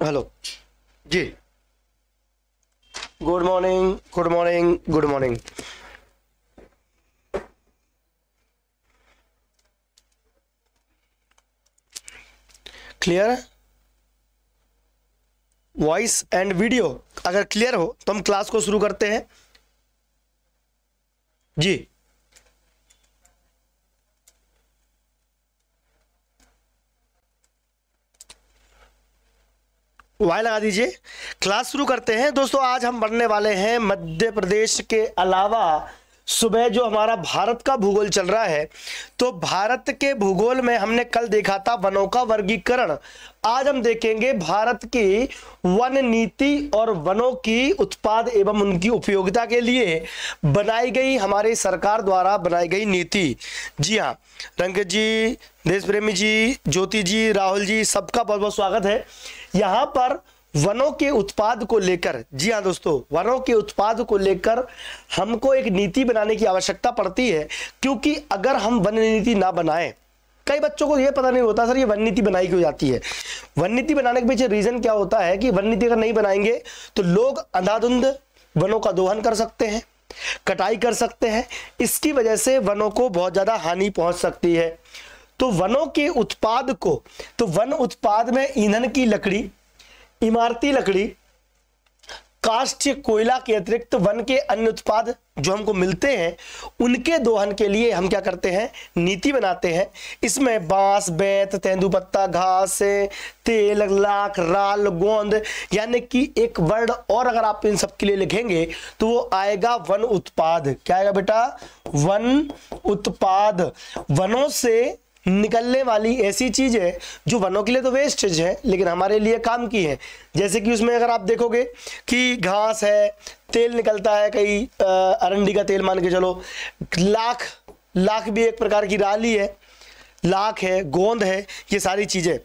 Hello ji good morning good morning good morning clear voice and video अगर clear हो तो हम class को शुरू करते हैं। जी वाई लगा दीजिए। क्लास शुरू करते हैं। दोस्तों, आज हम पढ़ने वाले हैं मध्य प्रदेश के अलावा सुबह जो हमारा भारत का भूगोल चल रहा है तो भारत के भूगोल में हमने कल देखा था वनों का वर्गीकरण। आज हम देखेंगे भारत की वन नीति और वनों की उत्पाद एवं उनकी उपयोगिता के लिए बनाई गई हमारी सरकार द्वारा बनाई गई नीति। जी हाँ रंकित जी देश प्रेमी जी, ज्योति जी, राहुल जी, सबका बहुत बहुत स्वागत है। यहाँ पर वनों के उत्पाद को लेकर, जी हाँ दोस्तों, वनों के उत्पाद को लेकर हमको एक नीति बनाने की आवश्यकता पड़ती है, क्योंकि अगर हम वन नीति ना बनाएँ, कई बच्चों को यह पता नहीं होता सर ये वन नीति बनाई क्यों जाती है। वन नीति बनाने के पीछे रीजन क्या होता है कि वन नीति अगर नहीं बनाएँगे तो लोग अंधाधुंध वनों का दोहन कर सकते हैं, कटाई कर सकते हैं, इसकी वजह से वनों को बहुत ज़्यादा हानि पहुँच सकती है। तो वनों के उत्पाद को तो वन उत्पाद में ईंधन की लकड़ी इमारती लकड़ी काष्ठ कोयला के अतिरिक्त वन के अन्य उत्पाद जो हमको मिलते हैं, उनके दोहन के लिए हम क्या करते हैं? नीति बनाते हैं। इसमें बाँस, बैत तेंदुपत्ता घास, तेल, लाख, राल, गोंद, यानी कि एक वर्ड और अगर आप इन सब के लिए लिखेंगे तो वो आएगा वन उत्पाद। क्या आएगा बेटा? वन उत्पाद। वनों से निकलने वाली ऐसी चीज़ है जो वनों के लिए तो वेस्टेज है, लेकिन हमारे लिए काम की है। जैसे कि उसमें अगर आप देखोगे कि घास है, तेल निकलता है कई अरंडी का तेल मान के चलो, लाख लाख भी एक प्रकार की राली है, लाख है, गोंद है, ये सारी चीज़ें।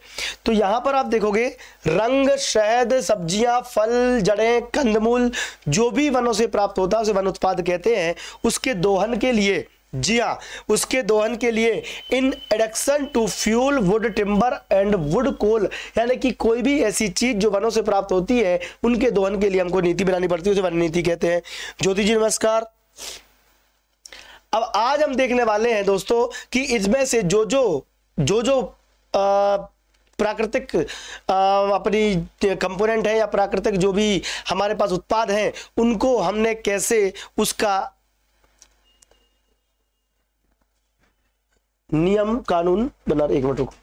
तो यहाँ पर आप देखोगे, रंग, शहद, सब्ज़ियाँ, फल, जड़ें, कंदमूल, जो भी वनों से प्राप्त होता है, उसे वन उत्पाद कहते हैं, उसके दोहन के लिए जी हाँ उसके दोहन के लिए in addition to fuel wood timber and wood coal, यानी कि कोई भी ऐसी चीज़ जो वनों से प्राप्त होती है, उनके दोहन के लिए हमको नीति बनानी पड़ती है, उसे वन नीति कहते हैं। ज्योति जी, नमस्कार। अब आज हम देखने वाले हैं दोस्तों कि इसमें से जो जो जो जो प्राकृतिक अपनी कंपोनेंट है या प्राकृतिक जो भी हमारे पास उत्पाद हैं, उनको हमने कैसे उसका नियम, कानून बना एक मिनट रुको।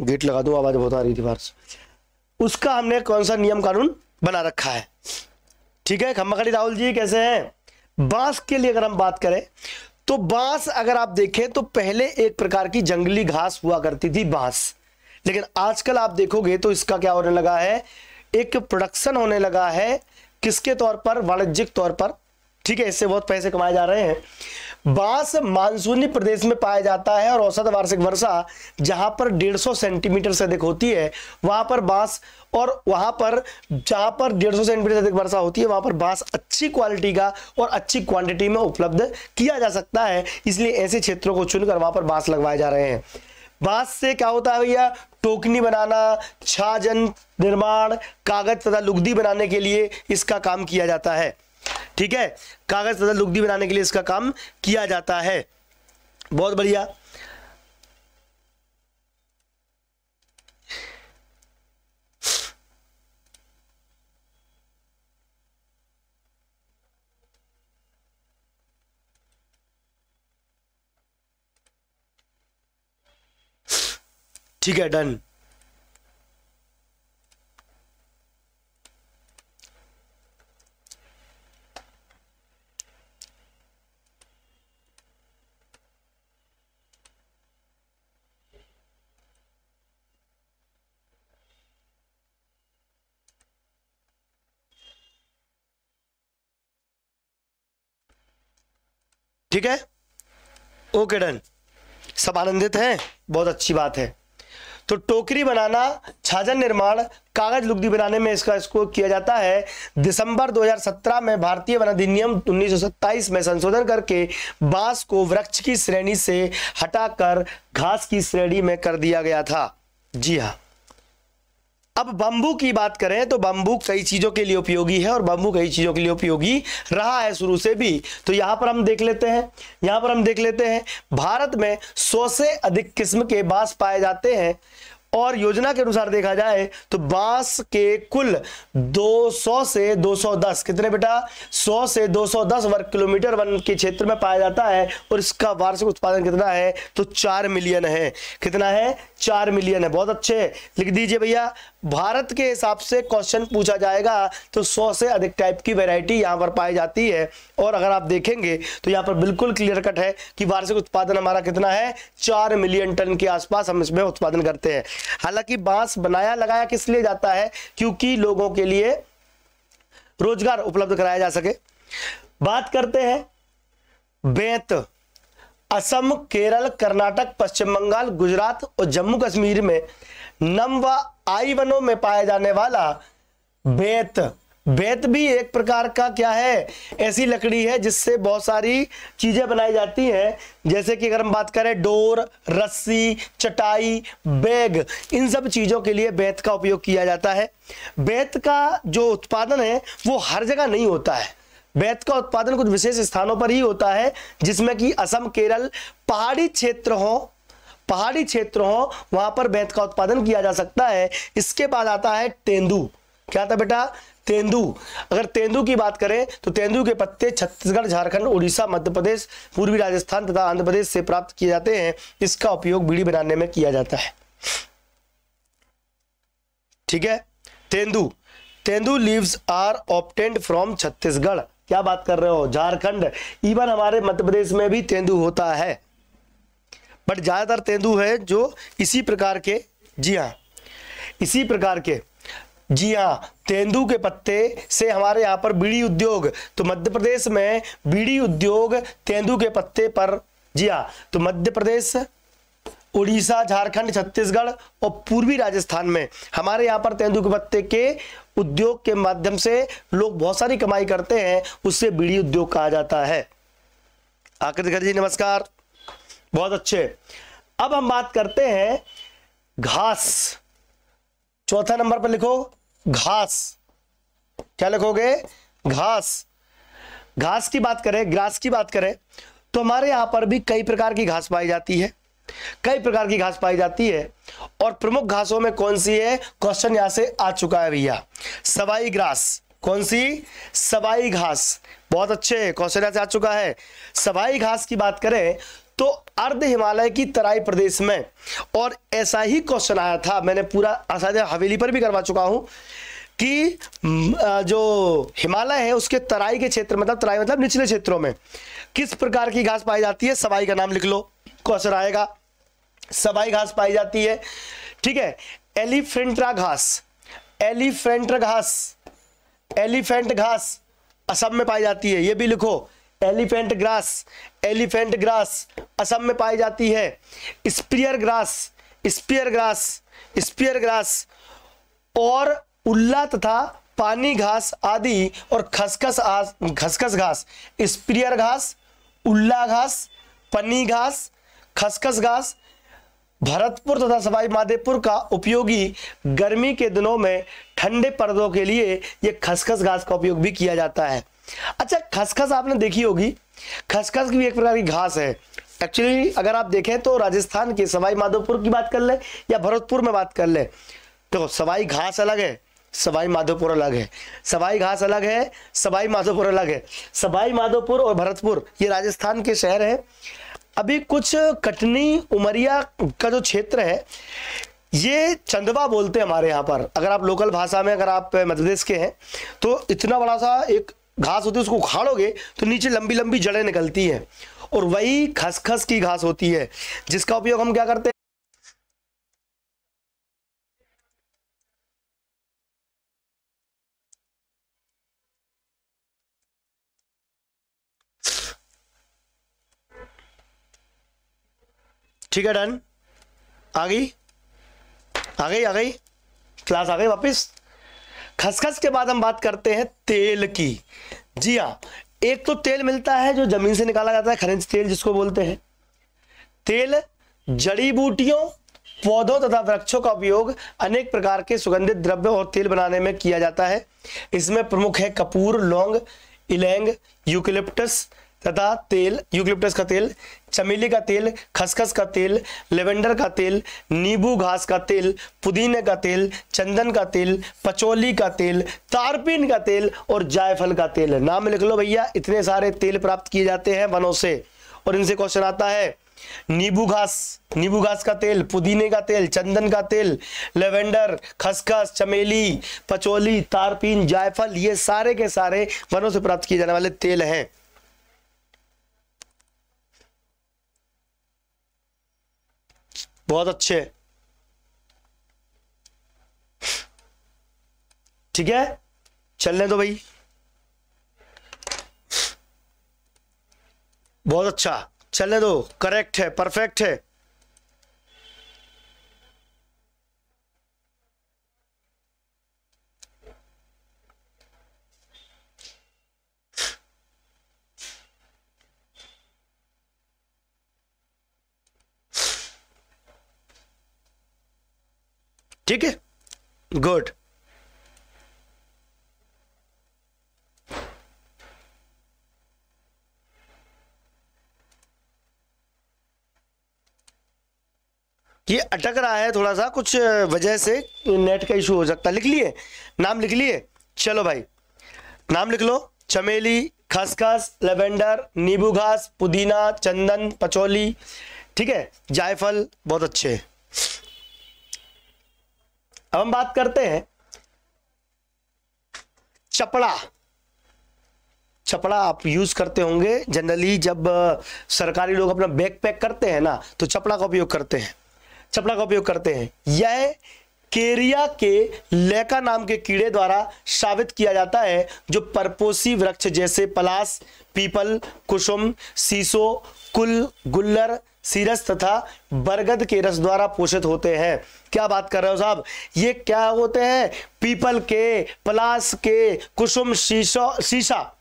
गेट लगा दो, आवाज़ बहुत आ रही थी बाहर से। उसका हमने कौन सा नियम, कानून बना रखा है? ठीक है खम्माखड़ी राहुल जी, कैसे हैं? बाँस के लिए अगर हम बात करें तो बाँस अगर आप देखें तो पहले एक प्रकार की जंगली घास हुआ करती थी बाँस। लेकिन आजकल आप देखोगे तो इसका क्या होने लगा है? एक प्रोडक्शन होने लगा है, किसके तौर पर? वाणिज्यिक तौर पर। ठीक है, इससे बहुत पैसे कमाए जा रहे हैं। बाँस मानसूनी प्रदेश में पाया जाता है और औसत वार्षिक वर्षा जहाँ पर 150 सेंटीमीटर से अधिक होती है, वहाँ पर बाँस और वहाँ पर जहाँ पर 150 सेंटीमीटर से अधिक वर्षा होती है, वहाँ पर बाँस अच्छी क्वालिटी का और अच्छी क्वांटिटी में उपलब्ध किया जा सकता है। इसलिए ऐसे क्षेत्रों को चुनकर वहाँ पर बाँस लगवाए जा रहे हैं। बाँस से क्या होता है भैया? टोकनी बनाना, छाजन निर्माण, कागज़ तथा लुगदी बनाने के लिए इसका काम किया जाता है। ठीक है? कागज़ तथा लुगदी बनाने के लिए इसका काम किया जाता है। बहुत बढ़िया। ठीक है डन ठीक है? ओके डन सब आनंदित हैं? बहुत अच्छी बात है। तो टोकरी बनाना, छाजन निर्माण, कागज़ लुगदी बनाने में इसका इसको किया जाता है। दिसंबर 2017 में भारतीय वन अधिनियम उन्नीस सौ सत्ताइस में संशोधन करके बाँस को वृक्ष की श्रेणी से हटाकर घास की श्रेणी में कर दिया गया था। जी हाँ। अब बम्बू की बात करें तो बम्बू कई चीज़ों के लिए उपयोगी है और बम्बू कई चीज़ों के लिए उपयोगी रहा है शुरू से भी। तो यहाँ पर हम देख लेते हैं, यहाँ पर हम देख लेते हैं, भारत में सौ से अधिक किस्म के बाँस पाए जाते हैं। और योजना के अनुसार देखा जाए तो बाँस के कुल 200 से 210 कितने बेटा? 100 से 210 वर्ग किलोमीटर वन के क्षेत्र में पाया जाता है और इसका वार्षिक उत्पादन कितना है? तो चार मिलियन है। कितना है? चार मिलियन है। बहुत अच्छे। लिख दीजिए भैया। भारत के हिसाब से क्वेश्चन पूछा जाएगा तो 100 से अधिक टाइप की वैरायटी यहाँ पर पाई जाती है। और अगर आप देखेंगे तो यहाँ पर बिल्कुल क्लियर कट है कि वार्षिक उत्पादन हमारा कितना है? चार मिलियन टन के आसपास हम इसमें उत्पादन करते हैं। हालाँकि बाँस बनाया लगाया किस लिए जाता है? क्योंकि लोगों के लिए रोज़गार उपलब्ध कराया जा सके। बात करते हैं बेत, असम, केरल, कर्नाटक, पश्चिम बंगाल, गुजरात और जम्मू कश्मीर में नम व आई वनों में पाया जाने वाला बेत। बेत भी एक प्रकार का क्या है? ऐसी लकड़ी है जिससे बहुत सारी चीज़ें बनाई जाती हैं। जैसे कि अगर हम बात करें, डोर, रस्सी, चटाई, बैग, इन सब चीज़ों के लिए बेत का उपयोग किया जाता है। बेत का जो उत्पादन है, वो हर जगह नहीं होता है। बेत का उत्पादन कुछ विशेष स्थानों पर ही होता है, जिसमें कि असम, केरल, पहाड़ी क्षेत्र हो, पहाड़ी क्षेत्र हो, वहाँ पर बेत का उत्पादन किया जा सकता है। इसके बाद आता है तेंदू। क्या था बेटा? तेंदू। अगर तेंदू की बात करें तो तेंदू के पत्ते छत्तीसगढ़, झारखंड, उड़ीसा, मध्य प्रदेश, पूर्वी राजस्थान तथा आंध्र प्रदेश से प्राप्त किए जाते हैं। इसका उपयोग बीड़ी बनाने में किया जाता है। ठीक है? Tendu. Tendu leaves are obtained from Chhattisgarh. क्या बात कर रहे हो? झारखंड। इवन हमारे मध्य प्रदेश में भी तेंदू होता है। बट ज़्यादातर तेंदू है जो इसी प्रकार के जी हाँ। इसी प्रकार के। जी हाँ तेंदू के पत्ते से हमारे यहाँ पर बीड़ी उद्योग तो मध्य प्रदेश में बीड़ी उद्योग तेंदू के पत्ते पर, जी हाँ तो मध्य प्रदेश, उड़ीसा, झारखंड, छत्तीसगढ़ और पूर्वी राजस्थान में हमारे यहाँ पर तेंदू के पत्ते के उद्योग के माध्यम से लोग बहुत सारी कमाई करते हैं, उससे बीड़ी उद्योग कहा जाता है। आकृतिकर जी, नमस्कार। बहुत अच्छे। अब हम बात करते हैं घास। चौथा नंबर पर लिखो घास। क्या लिखोगे? घास। घास की बात करें, ग्रास की बात करें तो हमारे यहाँ पर भी कई प्रकार की घास पाई जाती है। कई प्रकार की घास पाई जाती है। और प्रमुख घासों में कौन सी है? क्वेश्चन यहाँ से आ चुका है भैया। सवाई ग्रास। कौन सी? सवाई घास। बहुत अच्छे। क्वेश्चन यहाँ से आ चुका है। सवाई घास की बात करें तो अर्ध हिमालय की तराई प्रदेश में, और ऐसा ही क्वेश्चन आया था, मैंने पूरा शायद हवेली पर भी करवा चुका हूँ, कि जो हिमालय है, उसके तराई के क्षेत्र मतलब तराई मतलब निचले क्षेत्रों में, किस प्रकार की घास पाई जाती है, सवाई का नाम लिख लो क्वेश्चन आएगा। सवाई घास पाई जाती है, ठीक है? एलिफेंट्रा घास एलिफेंट घास एलिफेंट घास असम में पाई जाती है, ये भी लिखो। Elephant grass elephant grass Assam में पाई जाती है। Spear grass spear grass spear grass और उल्ला तथा पानी घास आदि और खसखस खसखस घास, स्प्रियर घास, उल्ला घास, पन्नी घास, खसखस घास, भरतपुर तथा सवाई माधेपुर का उपयोगी गर्मी के दिनों में ठंडे पर्दों के लिए ये खसखस घास का उपयोग भी किया जाता है। अच्छा खसखस आपने देखी होगी। खसखस की भी एक प्रकार की घास है। एक्चुअली अगर आप देखें तो राजस्थान के सवाई माधोपुर की बात कर ले या भरतपुर में बात कर ले तो सवाई घास अलग है सवाई माधोपुर अलग है। सवाई घास अलग है सवाई माधोपुर अलग है। सवाई माधोपुर और भरतपुर, ये राजस्थान के शहर है। अभी कुछ कटनी, उमरिया का जो क्षेत्र है, ये चंदवा बोलते हैं हमारे यहाँ पर। अगर आप लोकल भाषा में अगर आप मध्य प्रदेश के हैं तो इतना बड़ा सा एक घास होती है, उसको उखाड़ोगे तो नीचे लंबी लंबी जड़ें निकलती हैं। और वही खसखस की घास होती है, जिसका उपयोग हम क्या करते हैं? ठीक है, डन। आ गई? आ गई आ गई। क्लास आ गई वापिस? खसखस के बाद हम बात करते हैं तेल की। जी हाँ एक तो तेल मिलता है जो ज़मीन से निकाला जाता है, खनिज तेल जिसको बोलते हैं। तेल जड़ी बूटियों, पौधों तथा वृक्षों का उपयोग अनेक प्रकार के सुगंधित द्रव्य और तेल बनाने में किया जाता है। इसमें प्रमुख है कपूर, लौंग, इलेंग, यूकलिप्टस तथा तेल यूकलिप्टस का तेल चमेली का तेल खसखस का तेल लेवेंडर का तेल नींबू घास का तेल पुदीने का तेल चंदन का तेल पचौली का तेल तारपीन का तेल और जायफल का तेल नाम लिख लो भैया इतने सारे तेल प्राप्त किए जाते हैं वनों से और इनसे क्वेश्चन आता है नींबू घास नींबू घास का तेल पुदीने का तेल चंदन का तेल लेवेंडर खसखस चमेली पचौली तारपीन जायफल ये सारे के सारे वनों से प्राप्त किए जाने वाले तेल हैं बहुत अच्छे। ठीक है? चलने दो भाई। बहुत अच्छा। चलने दो। करेक्ट है परफेक्ट है। ठीक है? गुड ये अटक रहा है थोड़ा सा, कुछ वजह से नेट का इशू हो सकता है। लिख लिए। नाम लिख लिए। चलो भाई। नाम लिख लो। चमेली, खसखस, लेवेंडर, नींबू घास, पुदीना, चंदन, पचौली। ठीक है? जायफल, बहुत अच्छे। अब हम बात करते हैं चपड़ा। चपड़ा आप यूज़ करते होंगे। जनरली जब सरकारी लोग अपना बैग पैक करते हैं ना तो चपड़ा का उपयोग करते हैं। चपड़ा का उपयोग करते हैं। यह केरिया के लेका नाम के कीड़े द्वारा साबित किया जाता है, जो परपोसी वृक्ष जैसे पलास पीपल, कुसुम, सीसो, कुल, गुल्लर सीरस तथा बरगद के रस द्वारा पोषित होते हैं। क्या बात कर रहे हो साहब? ये क्या होते हैं? पीपल के पलास के, कुसुम शीशो, शीशा।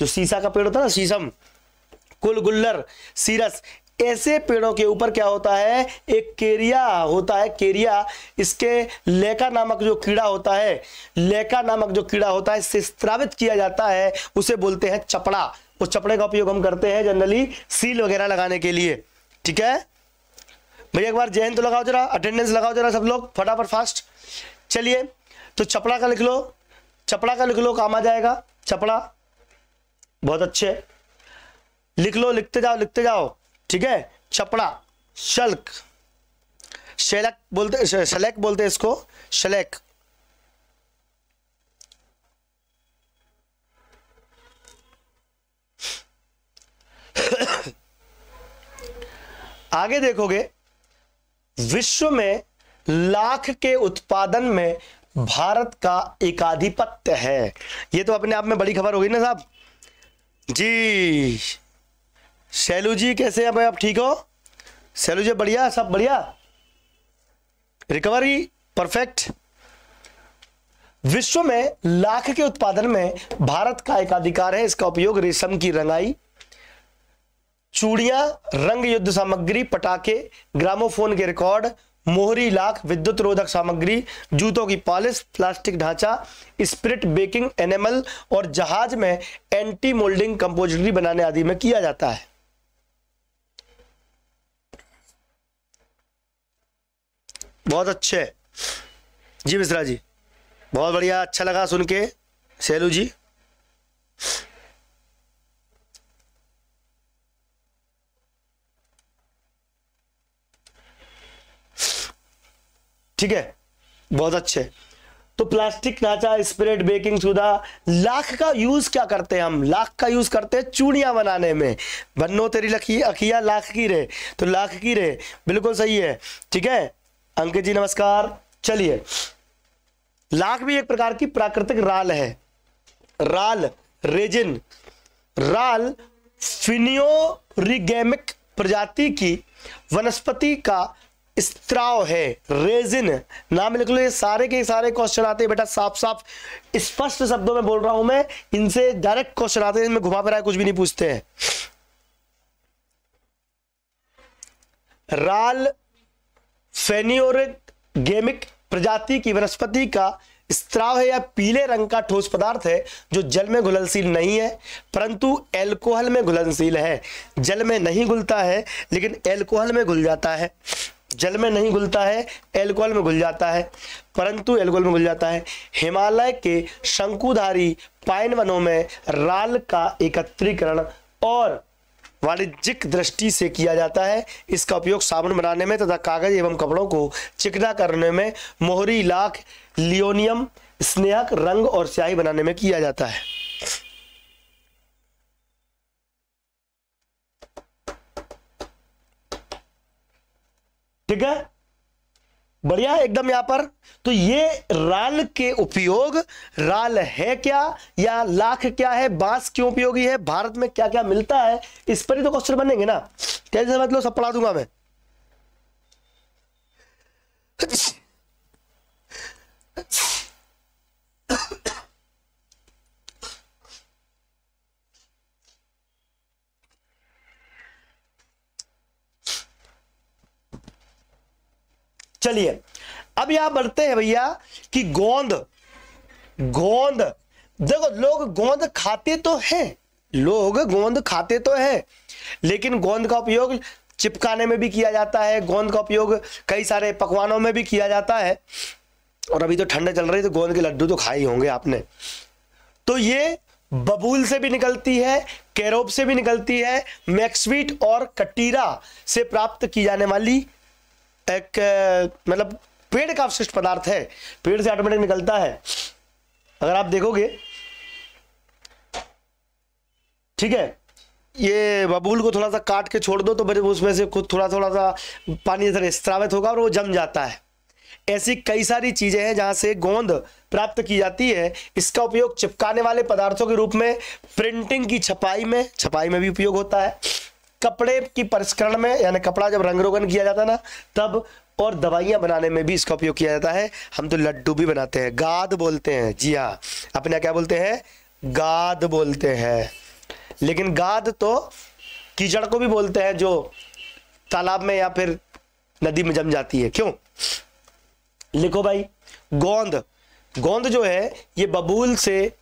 जो शीशा का पेड़ होता है ना, शीशम कुल गुल्लर सीरस, ऐसे पेड़ों के ऊपर क्या होता है? एक केरिया होता है, केरिया। इसके लेका नामक जो कीड़ा होता है, लेका नामक जो कीड़ा होता है, इससे स्त्रावित किया जाता है। उसे बोलते हैं चपड़ा। उस चपड़े का उपयोग हम करते हैं जनरली सील वगैरह लगाने के लिए। ठीक है? भैया, एक बार जैन तो लगाओ जरा अटेंडेंस लगाओ जरा सब लोग, फटाफट फास्ट चलिए तो चपड़ा का लिख लो चपड़ा का लिख लो काम आ जाएगा। चपड़ा, बहुत अच्छे। लिख लो, लिखते जाओ लिखते जाओ। ठीक है? चपड़ा, शल्क। शेलक बोलते शलैक बोलते इसको, शलैक। आगे देखोगे, विश्व में लाख के उत्पादन में भारत का एकाधिपत्य है। ये तो अपने आप में बड़ी खबर होगी ना साहब। जी, शैलू जी कैसे हैं? भाई आप ठीक हो? शैलू जी, बढ़िया? सब बढ़िया? रिकवरी परफेक्ट विश्व में लाख के उत्पादन में भारत का एकाधिकार है, इसका उपयोग रेशम की रंगाई चूड़ियाँ, रंग युद्ध सामग्री, पटाखे, ग्रामोफोन के रिकॉर्ड, मोहरी लाख, विद्युत रोधक सामग्री, जूतों की पॉलिश, प्लास्टिक ढांचा, स्प्रिट बेकिंग एनिमल और जहाज़ में एंटी मोल्डिंग कंपोजिटरी बनाने आदि में किया जाता है। बहुत अच्छे। जी मिश्रा जी, बहुत बढ़िया अच्छा लगा सुन के। सैलू जी। ठीक है? बहुत अच्छे। तो प्लास्टिक ढांचा स्प्रेड बेकिंग सोडा लाख का यूज़ क्या करते हैं हम? लाख का यूज़ करते हैं चूड़ियाँ बनाने में। बन्नो, तेरी लखी, अखिया लाख की रे। तो लाख की रे। बिल्कुल सही है। ठीक है? अंकित जी, नमस्कार। चलिए। लाख भी एक प्रकार की प्राकृतिक राल है। राल, रेजिन। राल फिनियोरिगेमिक प्रजाति की वनस्पति का स्त्राव है, रेजिन। नाम लिख लो ये सारे के सारे क्वेश्चन आते हैं, बेटा साफ़ साफ़ स्पष्ट शब्दों में बोल रहा हूँ मैं। इनसे डायरेक्ट क्वेश्चन आते हैं, इनमें घुमा फिरा कुछ भी नहीं पूछते हैं। राल फेनियोरेगेमिक प्रजाति की वनस्पति का स्त्राव है या पीले रंग का ठोस पदार्थ है, जो जल में घुलनशील नहीं है, परंतु एल्कोहल में घुलनशील है। जल में नहीं घुलता है, लेकिन एल्कोहल में घुल जाता है। जल में नहीं घुलता है एल्कोहल में घुल जाता है। परंतु एल्कोहल में घुल जाता है। हिमालय के शंकुधारी पाइन वनों में राल का एकत्रीकरण और वाणिज्यिक दृष्टि से किया जाता है। इसका उपयोग साबुन बनाने में तथा कागज़ एवं कपड़ों को चिकना करने में मोहरी, लाख, लियोनियम, स्नेहक, रंग और स्याही बनाने में किया जाता है। ठीक है? बढ़िया, एकदम यहाँ पर। तो ये राल के उपयोग, राल है क्या या लाख क्या है, बाँस क्यों उपयोगी है, भारत में क्या क्या मिलता है, इस पर ही तो क्वेश्चन बनेंगे ना। कैसे मतलब सब पढ़ा दूँगा मैं। चलिए, अब यहाँ बढ़ते हैं भैया कि गोंद गोंद, देखो लोग गोंद खाते तो हैं, लोग गोंद खाते तो हैं, लेकिन गोंद का उपयोग चिपकाने में भी किया जाता है, गोंद का उपयोग कई सारे पकवानों में भी किया जाता है, और अभी तो ठंडे चल रही तो गोंद के लड्डू तो खाए ही होंगे आपने। तो ये बबूल से भी निकलती है कैरोब से भी निकलती है, मैक्सवीट और कटीरा से प्राप्त की जाने वाली एक मतलब पेड़ का अवशिष्ट पदार्थ है। पेड़ से ऑटोमेटिक निकलता है। अगर आप देखोगे, ठीक है, ये बबूल को थोड़ा सा काट के छोड़ दो तो उसमें से खुद थोड़ा थोड़ा सा पानी स्त्रावित होगा और वो जम जाता है। ऐसी कई सारी चीज़ें हैं जहाँ से गोंद प्राप्त की जाती है। इसका उपयोग चिपकाने वाले पदार्थों के रूप में, प्रिंटिंग की छपाई में छपाई में भी उपयोग होता है। कपड़े की परिष्करण में, यानी कपड़ा जब रंग रोगन किया जाता है ना, तब और दवाइयाँ बनाने में भी इसका उपयोग किया जाता है। हम तो लड्डू भी बनाते हैं, गाद बोलते हैं। जी हाँ अपने क्या बोलते हैं? गाद बोलते हैं। लेकिन गाद तो कीचड़ को भी बोलते हैं, जो तालाब में या फिर नदी में जम जाती है। क्यों? लिखो भाई, गोंद। गोंद जो है, ये बबूल से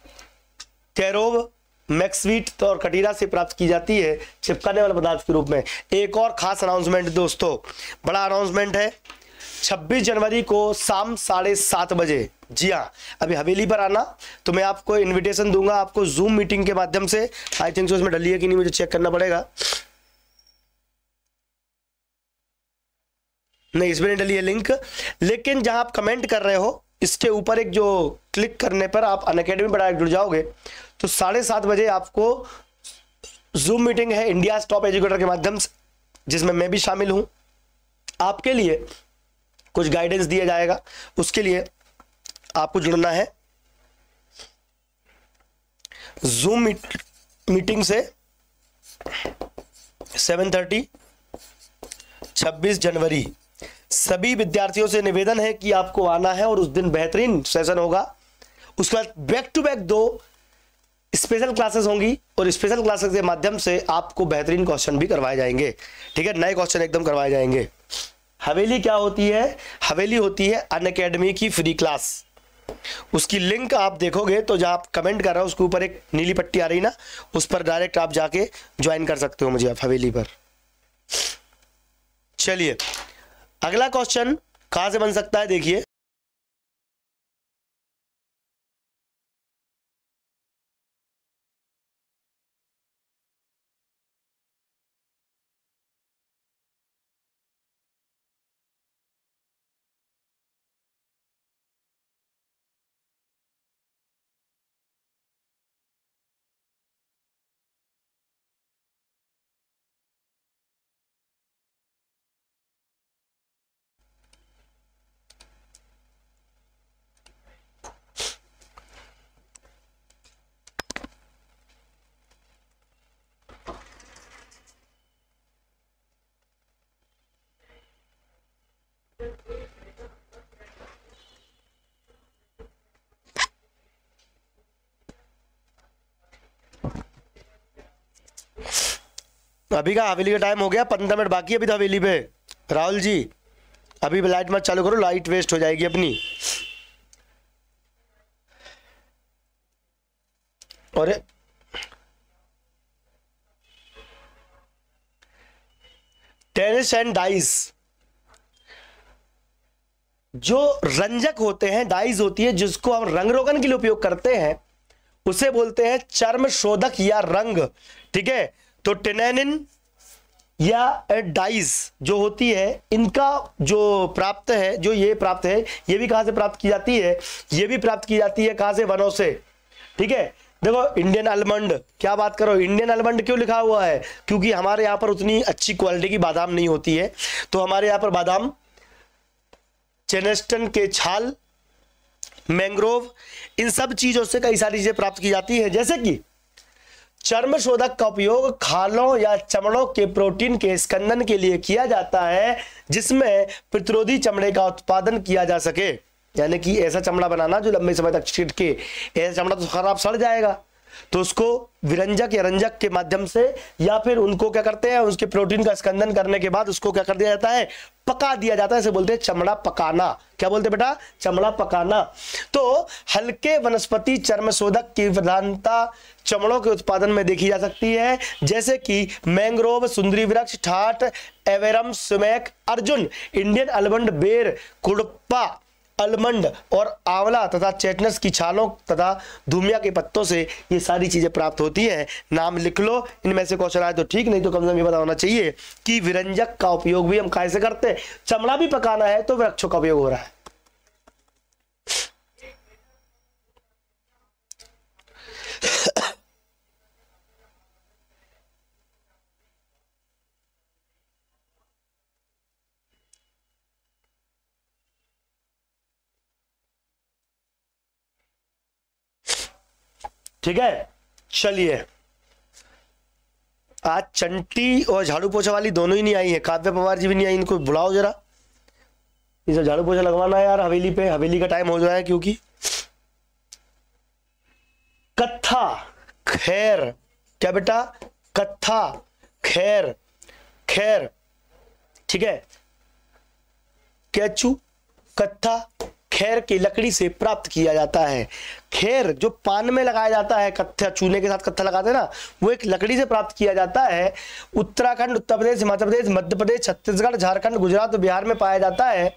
कैरोब मैक्सवीट तो और कटीरा से प्राप्त की जाती है चिपकाने वाले पदार्थ के रूप में। एक और खास अनाउंसमेंट दोस्तों, बड़ा अनाउंसमेंट है। 26 जनवरी को शाम साढ़े सात बजे। जी हाँ अभी हवेली पर आना तो मैं आपको इनविटेशन दूँगा आपको जूम मीटिंग के माध्यम से। आई थिंक उसमें डली है कि नहीं, मुझे चेक करना पड़ेगा। नहीं, इसमें नहीं डली है लिंक लेकिन जहाँ आप कमेंट कर रहे हो, इसके ऊपर एक जो क्लिक करने पर आप अन अकेडमी पर जुड़ जाओगे। तो साढ़े सात बजे आपको जूम मीटिंग है इंडिया टॉप एजुकेटर के माध्यम से जिसमें मैं भी शामिल हूँ। आपके लिए कुछ गाइडेंस दिया जाएगा। उसके लिए आपको जुड़ना है। जूम मीट, मीटिंग से 7:30 26 जनवरी। सभी विद्यार्थियों से निवेदन है कि आपको आना है और उस दिन बेहतरीन सेशन होगा। उसके बाद बैक टू बैक दो स्पेशल क्लासेस होंगी और स्पेशल क्लासेस के माध्यम से आपको बेहतरीन क्वेश्चन भी करवाए जाएँगे। ठीक है? नए क्वेश्चन एकदम करवाए जाएँगे। हवेली क्या होती है? हवेली होती है अन अकेडमी की फ्री क्लास। उसकी लिंक आप देखोगे तो जहाँ आप कमेंट कर रहे हो, उसके ऊपर एक नीली पट्टी आ रही ना, उस पर डायरेक्ट आप जाके ज्वाइन कर सकते हो मुझे आप हवेली पर। चलिए, अगला क्वेश्चन कहाँ से बन सकता है? देखिए। अभी का हवेली का टाइम हो गया, पंद्रह मिनट बाकी अभी तो हवेली पे। राहुल जी, अभी लाइट मत चालू करो लाइट वेस्ट हो जाएगी अपनी। और टेनिस एंड डाइस जो रंजक होते हैं डाइज होती है, जिसको हम रंग रोगन के लिए उपयोग करते हैं, उसे बोलते हैं चर्म शोधक या रंग। ठीक है? तो टेनेनिन या डाइज जो होती है, इनका जो प्राप्त है, जो ये प्राप्त है, ये भी कहाँ से प्राप्त की जाती है? ये भी प्राप्त की जाती है कहाँ से? वनों से। ठीक है? देखो इंडियन आलमंड क्या बात करो? इंडियन आलमंड क्यों लिखा हुआ है? क्योंकि हमारे यहाँ पर उतनी अच्छी क्वालिटी की बादाम नहीं होती है। तो हमारे यहाँ पर बादाम चेनेस्टन के छाल मैंग्रोव इन सब चीज़ों से कई सारी चीज़ें प्राप्त की जाती है। जैसे कि चर्म शोधक का उपयोग खालों या चमड़ों के प्रोटीन के स्कंदन के लिए किया जाता है, जिसमें प्रतिरोधी चमड़े का उत्पादन किया जा सके। यानी कि ऐसा चमड़ा बनाना जो लंबे समय तक छिटके ऐसा चमड़ा तो खराब सड़ जाएगा। तो उसको विरंजक या रंजक के माध्यम से, या फिर उनको क्या करते हैं, उसके प्रोटीन का स्कंदन करने के बाद उसको क्या कर दिया जाता है? पका दिया जाता है, इसे बोलते हैं चमड़ा पकाना। क्या बोलते हैं बेटा? चमड़ा पकाना। तो हल्के वनस्पति चर्म शोधक की प्रधानता चमड़ों के उत्पादन में देखी जा सकती है। जैसे कि मैंग्रोव, सुंदरी वृक्ष, ठाट, एवेरम, सुमेक, अर्जुन, इंडियन अलमंड बेर, कुड़प्पा अलमंड और आंवला तथा चेटनस की छालों तथा धूमिया के पत्तों से ये सारी चीज़ें प्राप्त होती हैं। नाम लिख लो, इनमें से क्वेश्चन आए तो ठीक, नहीं तो कम से कम ये पता होना चाहिए कि विरंजक का उपयोग भी हम कैसे करते हैं। चमड़ा भी पकाना है तो वृक्षों का उपयोग हो रहा है। ठीक है? चलिए। आज चंटी और झाड़ू पोछा वाली दोनों ही नहीं आई है। काव्य पवार जी भी नहीं आई, इनको बुलाओ जरा। सब झाड़ू पोछा लगवाना है यार, हवेली पे। हवेली का टाइम हो रहा है क्योंकि। कथा खैर। क्या बेटा? कथा खैर खैर। ठीक है? कैचू, कत्था खैर की लकड़ी से प्राप्त किया जाता है। खैर, जो पान में लगाया जाता है, कत्था चूने के साथ कत्था लगाते हैं ना, वो एक लकड़ी से प्राप्त किया जाता है। उत्तराखंड, उत्तर प्रदेश, हिमाचल प्रदेश, मध्य प्रदेश, छत्तीसगढ़, झारखंड, गुजरात, बिहार में पाया जाता है।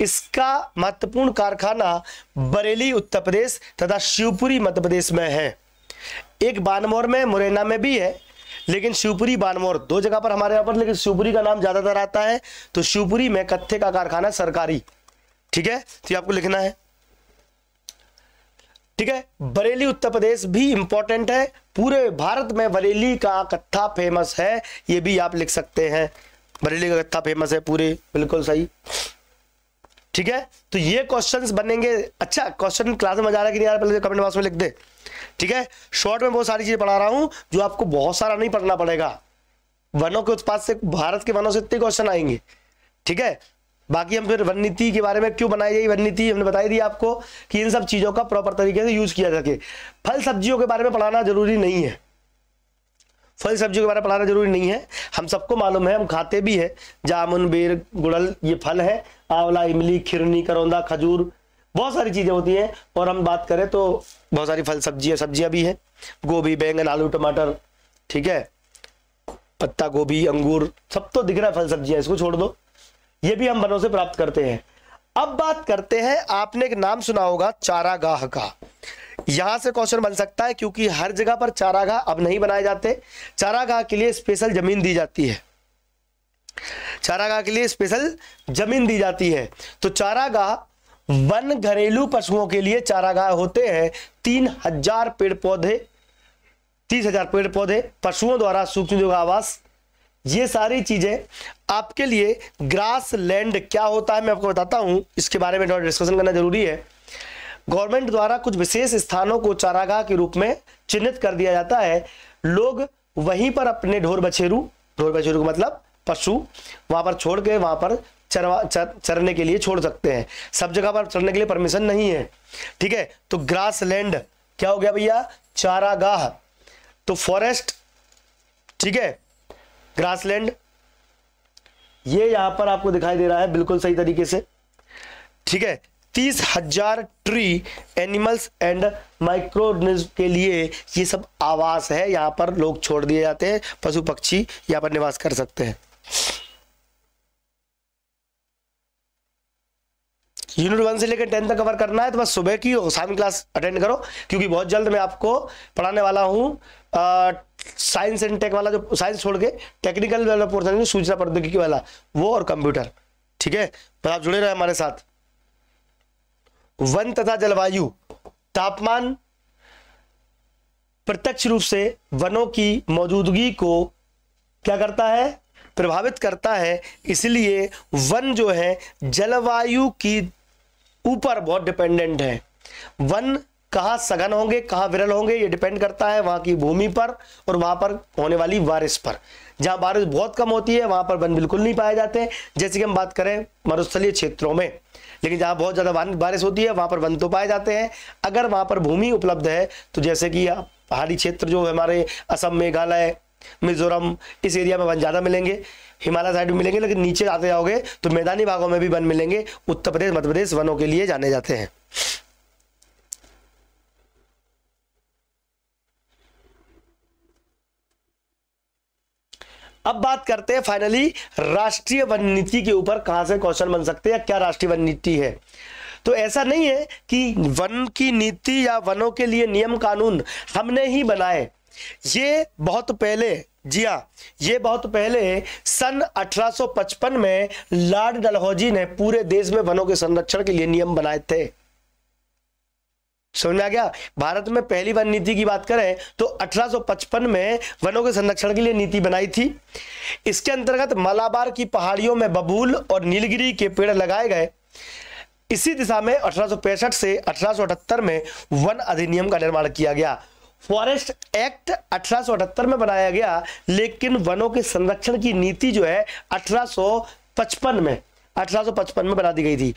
इसका महत्वपूर्ण कारखाना बरेली, उत्तर प्रदेश तथा शिवपुरी, मध्य प्रदेश में है। एक बानमोर में, मुरैना में भी है, लेकिन शिवपुरी, बानमोर दो जगह पर हमारे यहाँ पर, लेकिन शिवपुरी का नाम ज़्यादातर आता है। तो शिवपुरी में कत्थे का कारखाना सरकारी। ठीक है? तो आपको लिखना है। ठीक है? बरेली, उत्तर प्रदेश भी इंपॉर्टेंट है। पूरे भारत में बरेली का कत्था फ़ेमस है। ये भी आप लिख सकते हैं। बरेली का कत्था फ़ेमस है पूरे, बिल्कुल सही। ठीक है? तो ये क्वेश्चंस बनेंगे। अच्छा क्वेश्चन क्लास में मज़ा आ रहा है कि नहीं पहले कमेंट बॉक्स में लिख दे। ठीक है? शॉर्ट में बहुत सारी चीज़ें पढ़ा रहा हूँ, जो आपको बहुत सारा नहीं पढ़ना पड़ेगा। वनों के उत्पाद से, भारत के वनों से इतने क्वेश्चन आएँगे। ठीक है? बाकी हम फिर वन नीति के बारे में क्यों बनाई गई वन नीति हमने बताई दी आपको कि इन सब चीज़ों का प्रॉपर तरीके से यूज़ किया सके। फल सब्जियों के बारे में पढ़ाना ज़रूरी नहीं है। फल सब्जियों के बारे में पढ़ाना ज़रूरी नहीं है। हम सबको मालूम है, हम खाते भी है। जामुन, बेर, गुड़ल, ये फल है। आंवला, इमली, खिरनी, करौंदा, खजूर, बहुत सारी चीज़ें होती हैं। और हम बात करें तो बहुत सारी फल सब्ज़ियाँ सब्ज़ियाँ भी हैं। गोभी, बैंगन, आलू, टमाटर, ठीक है? पत्ता गोभी, अंगूर, सब तो दिख रहा है फल सब्ज़ियाँ, इसको छोड़ दो। ये भी हम वनों से प्राप्त करते हैं। अब बात करते हैं, आपने एक नाम सुना होगा, चारागाह का। यहाँ से क्वेश्चन बन सकता है क्योंकि हर जगह पर चारागाह अब नहीं बनाए जाते। चारागाह के लिए स्पेशल ज़मीन दी जाती है। चारागाह के लिए स्पेशल ज़मीन दी जाती है। तो चारागाह वन घरेलू पशुओं के लिए चारागाह होते हैं। तीन हज़ार पेड़ पौधे, तीस हज़ार पेड़ पौधे पशुओं द्वारा सूक्ष्म आवास ये सारी चीज़ें आपके लिए ग्रास लैंड क्या होता है मैं आपको बताता हूँ। इसके बारे में डिस्कशन करना ज़रूरी है। गवर्नमेंट द्वारा कुछ विशेष स्थानों को चारागाह के रूप में चिन्हित कर दिया जाता है। लोग वहीं पर अपने ढोर बछेरू ढोर बछेरू का मतलब पशु वहाँ पर छोड़ के वहाँ पर चरवा चर, चरने के लिए छोड़ सकते हैं। सब जगह पर चरने के लिए परमिशन नहीं है। ठीक है? तो ग्रास लैंड क्या हो गया भैया? चारागाह। तो फॉरेस्ट ठीक है? ग्रासलैंड। ये यहाँ पर आपको दिखाई दे रहा है बिल्कुल सही तरीके से। ठीक है, तीस हज़ार ट्री एनिमल्स एंड माइक्रो के लिए ये सब आवास है। यहाँ पर लोग छोड़ दिए जाते हैं, पशु पक्षी यहाँ पर निवास कर सकते हैं। यूनिट वन से लेकर टेंथ तक कवर करना है तो बस सुबह की शाम क्लास अटेंड करो, क्योंकि बहुत जल्द मैं आपको पढ़ाने वाला हूँ साइंस एंड टेक वाला जो साइंस छोड़ के टेक्निकल वाला पोर्सन सूचना प्रौद्योगिकी वाला, वो और कंप्यूटर ठीक है? तो आप जुड़े रहे हमारे साथ। वन तथा जलवायु, तापमान, प्रत्यक्ष रूप से वनों की मौजूदगी को क्या करता है? प्रभावित करता है। इसलिए वन जो है, जलवायु की ऊपर बहुत डिपेंडेंट है। वन कहाँ सघन होंगे, कहाँ विरल होंगे, ये डिपेंड करता है वहाँ की भूमि पर और वहाँ पर होने वाली बारिश पर। जहाँ बारिश बहुत कम होती है, वहाँ पर वन बिल्कुल नहीं पाए जाते। जैसे कि हम बात करें मरुस्थलीय क्षेत्रों में, लेकिन जहाँ बहुत ज़्यादा बारिश होती है, वहाँ पर वन तो पाए जाते हैं। अगर वहाँ पर भूमि उपलब्ध है तो जैसे कि पहाड़ी क्षेत्र जो हमारे असम, मेघालय, मिजोरम, इस एरिया में वन ज़्यादा मिलेंगे। हिमालय साइड में मिलेंगे, लेकिन नीचे आते जाओगे तो मैदानी भागों में भी वन मिलेंगे। उत्तर प्रदेश, मध्य प्रदेश वनों के लिए जाने जाते हैं। अब बात करते हैं फाइनली राष्ट्रीय वन नीति के ऊपर कहाँ से क्वेश्चन बन सकते हैं क्या राष्ट्रीय वन नीति है? तो ऐसा नहीं है कि वन की नीति या वनों के लिए नियम कानून हमने ही बनाए। ये बहुत पहले, जी हाँ ये बहुत पहले सन 1855 में लॉर्ड डलहौजी ने पूरे देश में वनों के संरक्षण के लिए नियम बनाए थे। समझ में आ गया? भारत में पहली वन नीति की बात करें तो 1855 में वनों के संरक्षण के लिए नीति बनाई थी। इसके अंतर्गत मलाबार की पहाड़ियों में बबूल और नीलगिरी के पेड़ लगाए गए। इसी दिशा में अठारह से अठारह में वन अधिनियम का निर्माण किया गया। फॉरेस्ट एक्ट अठारह में बनाया गया, लेकिन वनों के संरक्षण की नीति जो है 1855 में 1855 में बना दी गई थी।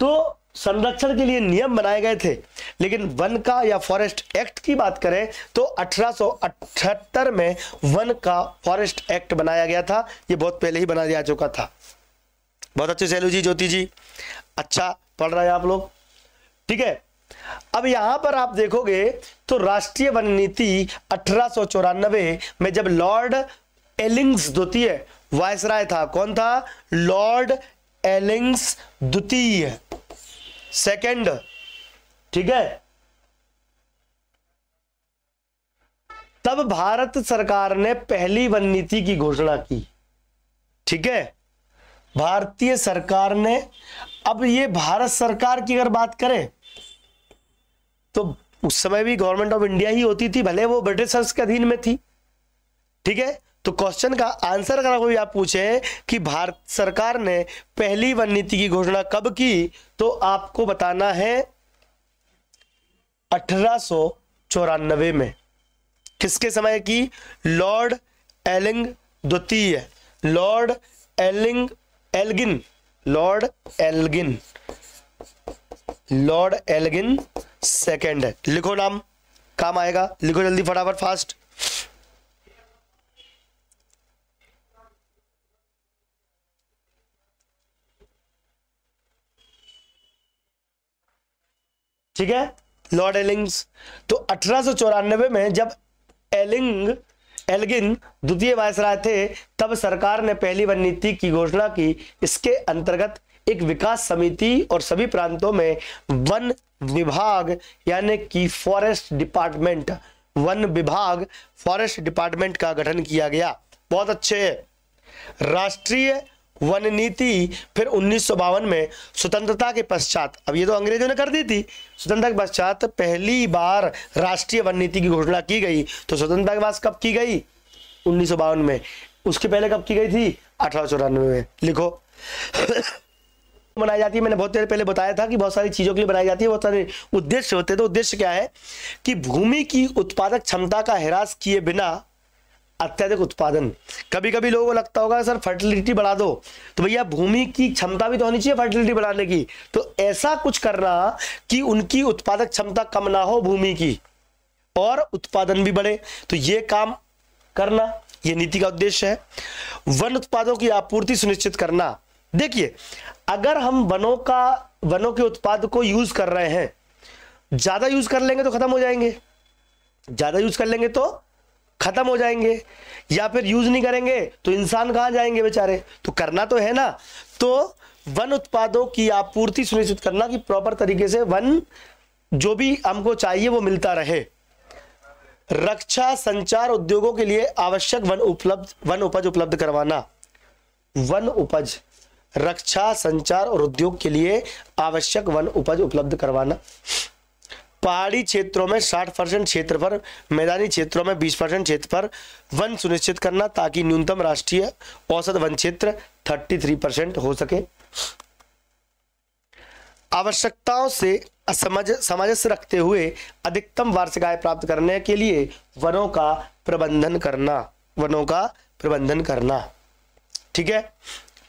तो संरक्षण के लिए नियम बनाए गए थे। लेकिन वन का या फॉरेस्ट एक्ट की बात करें तो 1878 में वन का फॉरेस्ट एक्ट बनाया गया था। ये बहुत पहले ही बना दिया चुका था। बहुत अच्छे सैलू जी ज्योति जी। अच्छा पढ़ रहे हैं आप लोग। ठीक है? अब यहाँ पर आप देखोगे तो राष्ट्रीय वन नीति अठारह में जब लॉर्ड एलिंग्स द्वितीय वायसराय था, कौन था? लॉर्ड एलिंग्स द्वितीय। सेकंड। ठीक है? तब भारत सरकार ने पहली वन नीति की घोषणा की। ठीक है? भारतीय सरकार ने, अब ये भारत सरकार की अगर बात करें तो उस समय भी गवर्नमेंट ऑफ़ इंडिया ही होती थी, भले वो ब्रिटिशर्स के अधीन में थी। ठीक है? तो क्वेश्चन का आंसर अगर कोई आप पूछे कि भारत सरकार ने पहली वन नीति की घोषणा कब की तो आपको बताना है अठारह में। किसके समय की? लॉर्ड एलिंग द्वितीय। Lord एलिंग Elgin Lord Elgin Lord Elgin second लिखो नाम। काम आएगा। लिखो जल्दी फटाफट फास्ट ठीक है? लॉर्ड एलिंग्स तो अठारह में जब एलिंग एल्गिन द्वितीय वायसराय थे, तब सरकार ने पहली वन नीति की घोषणा की। इसके अंतर्गत एक विकास समिति और सभी प्रांतों में वन विभाग, यानी कि फॉरेस्ट डिपार्टमेंट, वन विभाग, फॉरेस्ट डिपार्टमेंट का गठन किया गया। बहुत अच्छे राष्ट्रीय वन नीति, फिर उन्नीस सौ बावन में स्वतंत्रता के पश्चात। अब ये तो अंग्रेज़ों ने कर दी थी। स्वतंत्रता के पश्चात पहली बार राष्ट्रीय वन नीति की घोषणा की गई। तो स्वतंत्रता के बाद कब की गई? उन्नीस में। उसके पहले कब की गई थी? अठारह सौ चौरानवे में। लिखो। बनाई जाती है। मैंने बहुत देर पहले बताया था कि बहुत सारी चीज़ों के लिए बनाई जाती है, बहुत सारे उद्देश्य होते हैं। तो उद्देश्य क्या है? कि भूमि की उत्पादक क्षमता का हिरास किए बिना अत्यधिक उत्पादन। कभी कभी लोगों को लगता होगा, सर फर्टिलिटी बढ़ा दो। तो भैया, भूमि की क्षमता भी तो होनी चाहिए फर्टिलिटी बढ़ाने की। तो ऐसा कुछ करना कि उनकी उत्पादक क्षमता कम ना हो भूमि की, और उत्पादन भी बढ़े। तो ये काम करना यह नीति का उद्देश्य है। वन उत्पादों की आपूर्ति सुनिश्चित करना। देखिए, अगर हम वनों का, वनों के उत्पाद को यूज़ कर रहे हैं, ज़्यादा यूज़ कर लेंगे तो खत्म हो जाएँगे। ज़्यादा यूज़ कर लेंगे तो खत्म हो जाएँगे, या फिर यूज़ नहीं करेंगे तो इंसान कहाँ जाएँगे बेचारे? तो करना तो है ना। तो वन उत्पादों की आपूर्ति सुनिश्चित करना कि प्रॉपर तरीके से वन, जो भी हमको चाहिए वो मिलता रहे। रक्षा संचार उद्योगों के लिए आवश्यक वन उपलब्ध, वन उपज उपलब्ध करवाना। वन उपज, रक्षा संचार और उद्योग के लिए आवश्यक वन उपज उपलब्ध करवाना। पहाड़ी क्षेत्रों में 60 परसेंट क्षेत्र पर, मैदानी क्षेत्रों में 20 परसेंट क्षेत्र पर वन सुनिश्चित करना ताकि न्यूनतम राष्ट्रीय औसत वन क्षेत्र 33 परसेंट हो सके। आवश्यकताओं से समझ सामंजस्य रखते हुए अधिकतम वार्षिक आय प्राप्त करने के लिए वनों का प्रबंधन करना, वनों का प्रबंधन करना। ठीक है?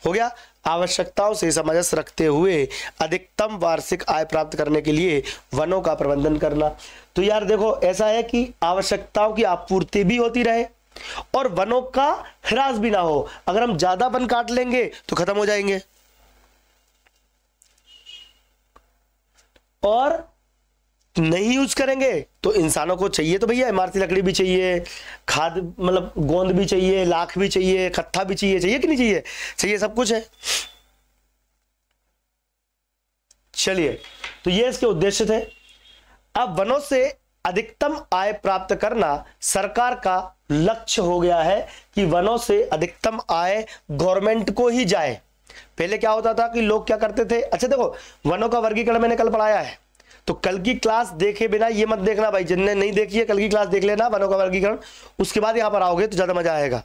हो गया? आवश्यकताओं से समंजस रखते हुए अधिकतम वार्षिक आय प्राप्त करने के लिए वनों का प्रबंधन करना। तो यार देखो, ऐसा है कि आवश्यकताओं की आपूर्ति भी होती रहे और वनों का ह्रास भी ना हो। अगर हम ज़्यादा वन काट लेंगे तो खत्म हो जाएँगे। और नहीं यूज़ करेंगे तो इंसानों को चाहिए तो भैया इमारती लकड़ी भी चाहिए, खाद मतलब गोंद भी चाहिए, लाख भी चाहिए, खत्था भी चाहिए चाहिए कि नहीं चाहिए? चाहिए सब कुछ है। चलिए तो ये इसके उद्देश्य थे। अब वनों से अधिकतम आय प्राप्त करना सरकार का लक्ष्य हो गया है कि वनों से अधिकतम आय गवर्नमेंट को ही जाए। पहले क्या होता था कि लोग क्या करते थे? अच्छा देखो, वनों का वर्गीकरण मैंने कल पढ़ाया है। तो कल की क्लास देखे बिना ये मत देखना भाई, जिनने नहीं देखी है, कल की क्लास देख लेना, वनों का वर्गीकरण। उसके बाद यहाँ पर आओगे तो ज़्यादा मज़ा आएगा।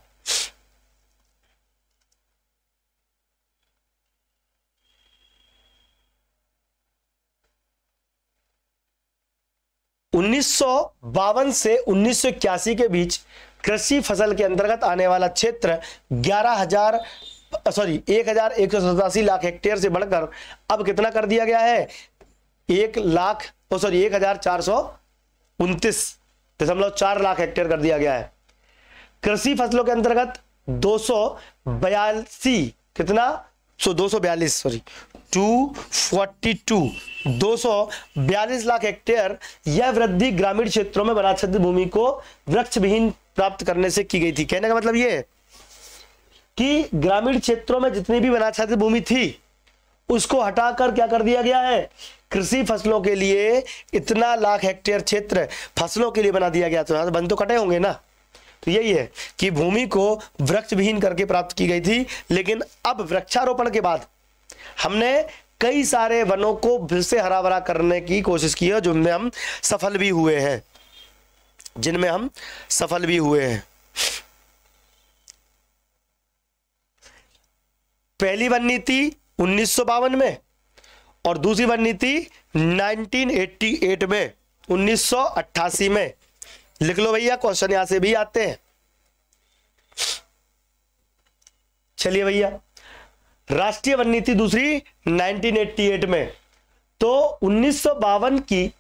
उन्नीस सौ बावन से उन्नीस सौ इक्यासी के बीच कृषि फ़सल के अंतर्गत आने वाला क्षेत्र ग्यारह हज़ार, सॉरी, एक हज़ार एक सौ सतासी लाख हेक्टेयर से बढ़कर अब कितना कर दिया गया है? एक लाख सॉरी एक हज़ार चार सौ उनतीस दशमलव चार लाख हेक्टेयर कर दिया गया है। कृषि फ़सलों के अंतर्गत दो सौ बयासी, कितना? सो, दो सौ बयालीस सॉरी टू फोर्टी टू, दो सौ बयालीस लाख हेक्टेयर यह वृद्धि ग्रामीण क्षेत्रों में वनाच्छादित भूमि को वृक्ष विहीन प्राप्त करने से की गई थी। कहने का मतलब यह कि ग्रामीण क्षेत्रों में जितनी भी वनाच्छादित भूमि थी उसको हटाकर क्या कर दिया गया है? कृषि फ़सलों के लिए इतना लाख हेक्टेयर क्षेत्र फ़सलों के लिए बना दिया गया। तो बंद तो कटे होंगे ना? तो यही है कि भूमि को वृक्ष विहीन करके प्राप्त की गई थी, लेकिन अब वृक्षारोपण के बाद हमने कई सारे वनों को फिर से हरा भरा करने की कोशिश की है, जिनमें हम सफल भी हुए हैं। जिनमें हम सफल भी हुए हैं। पहली वन नीति उन्नीस में और दूसरी वन नीति 1988 में 1988 में। लिख लो भैया, क्वेश्चन यहाँ से भी आते हैं। चलिए भैया, राष्ट्रीय वन नीति दूसरी 1988 में। तो उन्नीस सौ बावन की,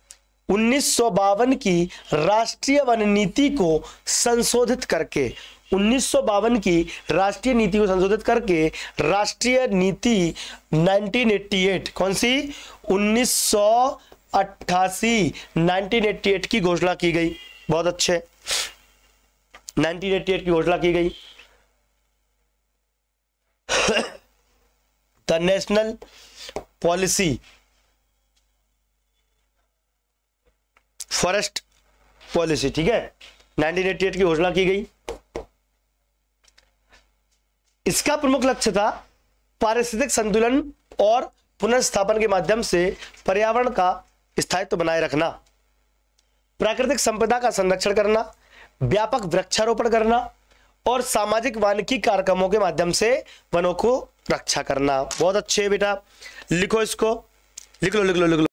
उन्नीस सौ बावन की राष्ट्रीय वन नीति को संशोधित करके उन्नीस सौ बावन की राष्ट्रीय नीति को संशोधित करके राष्ट्रीय नीति 1988 कौन सी? उन्नीस अट्ठासी 1988 की घोषणा की गई। बहुत अच्छे। 1988 की घोषणा की गई। The national policy forest policy, ठीक है? 1988 की घोषणा की गई। इसका प्रमुख लक्ष्य था पारिस्थितिक संतुलन और पुनर्स्थापन के माध्यम से पर्यावरण का स्थायित्व बनाए रखना, प्राकृतिक संपदा का संरक्षण करना, व्यापक वृक्षारोपण करना और सामाजिक वानिकी कार्यक्रमों के माध्यम से वनों को रक्षा करना। बहुत अच्छे बेटा। लिखो इसको। लिख लो लिख लो लिख लो।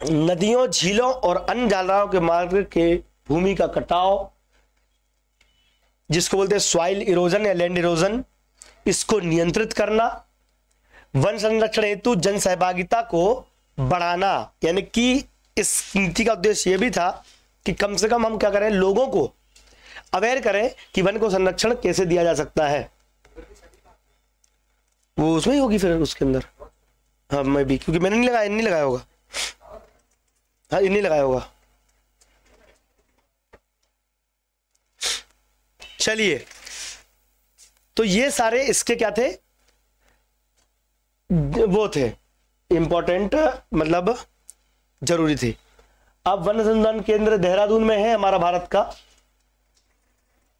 नदियों, झीलों और अन्य जालराओं के मार्ग के भूमि का कटाव, जिसको बोलते हैं सॉइल इरोजन या लैंड इरोजन इसको नियंत्रित करना, वन संरक्षण हेतु जन सहभागिता को बढ़ाना, यानी कि इस नीति का उद्देश्य यह भी था कि कम से कम हम क्या करें, लोगों को अवेयर करें कि वन को संरक्षण कैसे दिया जा सकता है। वो उसमें ही होगी फिर उसके अंदर? हाँ मैं भी, क्योंकि मैंने नहीं लगाया नहीं लगाया होगा। हाँ नहीं लगाया होगा चलिए तो ये सारे इसके क्या थे वो थे? इंपॉर्टेंट मतलब ज़रूरी थे। अब वन अनुसंधान केंद्र देहरादून में है हमारा भारत का।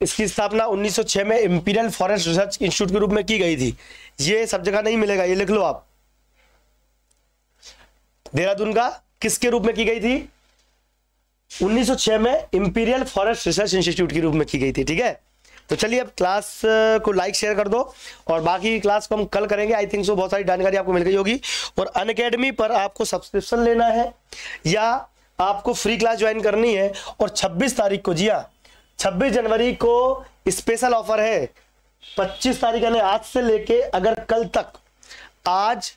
इसकी स्थापना 1906 में इंपीरियल फॉरेस्ट रिसर्च इंस्टीट्यूट के रूप में की गई थी। ये सब जगह नहीं मिलेगा, ये लिख लो आप। देहरादून का किसके रूप में की गई थी? 1906 में इंपीरियल फॉरेस्ट रिसर्च इंस्टीट्यूट के रूप में की गई थी, ठीक है? तो चलिए अब क्लास को लाइक शेयर कर दो और बाकी क्लास को हम कल करेंगे। आई थिंक सो बहुत सारी जानकारी आपको मिल गई होगी। और अन पर आपको सब्सक्रिप्शन लेना है या आपको फ्री क्लास ज्वाइन करनी है और 26 तारीख को, जी हाँ छब्बीस जनवरी को स्पेशल ऑफ़र है। 25 तारीख यानी आज से लेके अगर कल तक, आज,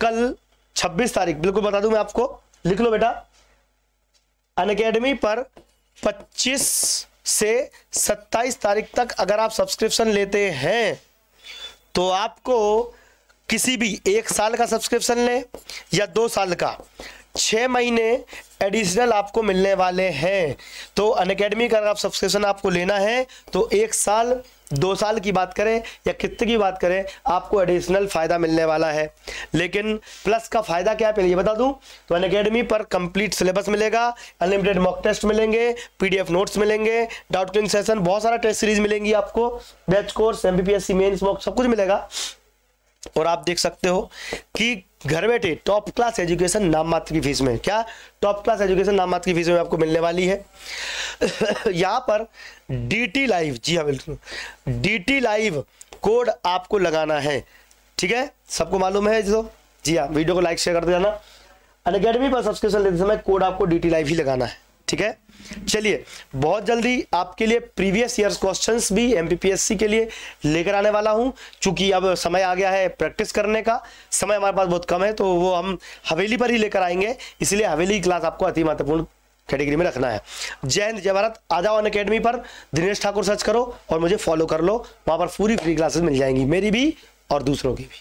कल 26 तारीख, बिल्कुल बता दूँ मैं आपको लिख लो बेटा। अनकेडमी पर 25 से 27 तारीख तक अगर आप सब्सक्रिप्शन लेते हैं तो आपको किसी भी एक साल का सब्सक्रिप्शन लें या दो साल का। छः महीने एडिशनल आपको मिलने वाले हैं। तो अनकेडमी का अगर आप सब्सक्रिप्शन आपको लेना है तो एक साल दो साल की बात करें या कितने की बात करें, आपको एडिशनल फ़ायदा मिलने वाला है। लेकिन प्लस का फ़ायदा क्या है, पहले ये बता दूँ तो अन अकेडमी पर कंप्लीट सिलेबस मिलेगा अनलिमिटेड मॉक टेस्ट मिलेंगे पीडीएफ नोट्स मिलेंगे डाउट क्लिंग सेशन बहुत सारा टेस्ट सीरीज़ मिलेंगी आपको batch course M B mains mock सब कुछ मिलेगा। और आप देख सकते हो कि घर बैठे टॉप क्लास एजुकेशन नाम मात्र की फ़ीस में। क्या टॉप क्लास एजुकेशन नाम मात्र की फ़ीस में आपको मिलने वाली है? यहाँ पर डी टी लाइव जी हाँ बिल्कुल। डी टी लाइव कोड आपको लगाना है। ठीक है? सबको मालूम है जो जी हाँ वीडियो को लाइक शेयर करते जाना। अन पर सब्सक्रिप्शन लेते समय कोड आपको डी टी लाइव ही लगाना है। ठीक है? चलिए, बहुत जल्दी आपके लिए प्रीवियस ईयर्स क्वेश्चंस भी एमपीपीएससी के लिए लेकर आने वाला हूँ। क्योंकि अब समय आ गया है प्रैक्टिस करने का, समय हमारे पास बहुत कम है तो वो हम हवेली पर ही लेकर आएँगे। इसलिए हवेली क्लास आपको अति महत्वपूर्ण कैटेगरी में रखना है। जय हिंद, जय भारत। आ जाओ अन अकेडमी पर, दिनेश ठाकुर सर्च करो और मुझे फॉलो कर लो। वहाँ पर पूरी फ्री क्लासेस मिल जाएँगी, मेरी भी और दूसरों की भी।